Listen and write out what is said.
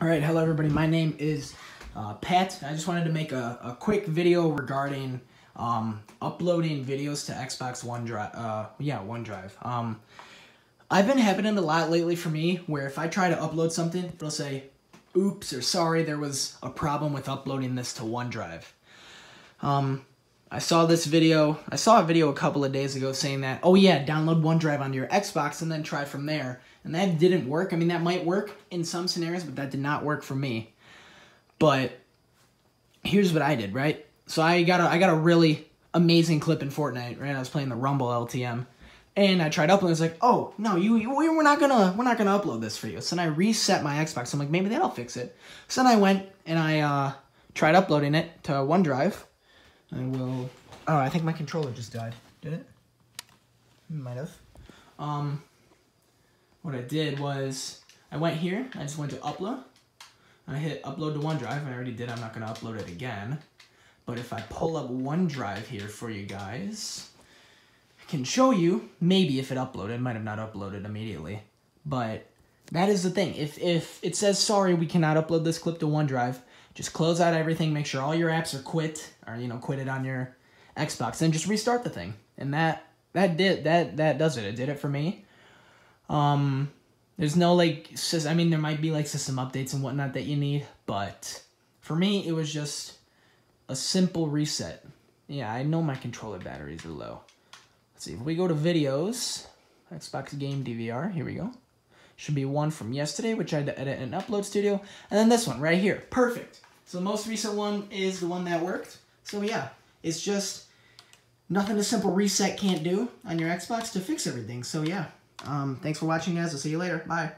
All right, hello everybody. My name is uh, Pat. I just wanted to make a, a quick video regarding um, uploading videos to Xbox OneDrive. Uh, yeah, OneDrive. Um, I've been happening a lot lately for me where if I try to upload something, it'll say, "Oops" or "Sorry, there was a problem with uploading this to OneDrive." Um, I saw this video. I saw a video a couple of days ago saying that, oh yeah, download OneDrive onto your Xbox and then try from there. And that didn't work. I mean, that might work in some scenarios, but that did not work for me. But here's what I did, right? So I got a I got a really amazing clip in Fortnite, right? I was playing the Rumble LTM. And I tried uploading. It's like, oh no, you, you we're not gonna we're not gonna upload this for you. So then I reset my Xbox. I'm like, maybe that'll fix it. So then I went and I uh, tried uploading it to OneDrive. I will. Oh, I think my controller just died. Did it? Might have. Um, what I did was I went here. I just went to upload. I hit upload to OneDrive. I already did. I'm not gonna upload it again. But if I pull up OneDrive here for you guys, I can show you maybe if it uploaded. It might have not uploaded immediately, but that is the thing. If if it says sorry, we cannot upload this clip to OneDrive, just close out everything, make sure all your apps are quit or you know quit it on your Xbox, and just restart the thing. And that that did that that does it. It did it for me. Um, there's no like I mean there might be like system updates and whatnot that you need, but for me it was just a simple reset. Yeah, I know my controller batteries are low. Let's see if we go to videos, Xbox game DVR. Here we go should be one from yesterday, which I had to edit in Upload Studio. And then this one right here. Perfect. So the most recent one is the one that worked. So yeah, it's just nothing a simple reset can't do on your Xbox to fix everything. So yeah, um, thanks for watching, guys. I'll see you later. Bye.